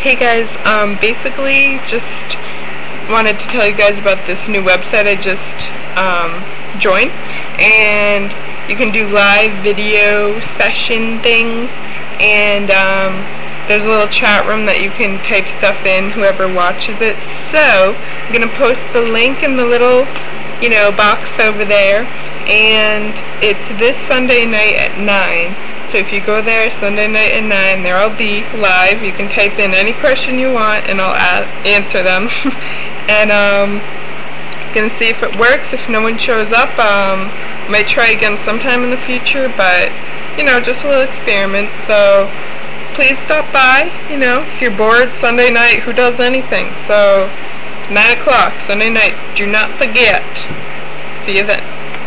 Hey guys, um, basically just wanted to tell you guys about this new website I just um, joined. And you can do live video session things. And um, there's a little chat room that you can type stuff in whoever watches it. So I'm gonna post the link in the little you know box over there. And it's this Sunday night at 9 so if you go there Sunday night at 9, there I'll be live. You can type in any question you want and I'll answer them. and um, gonna see if it works. If no one shows up, um, might try again sometime in the future, but you know, just a little experiment. So please stop by. You know, if you're bored Sunday night, who does anything? So 9 o'clock Sunday night. Do not forget. See you then.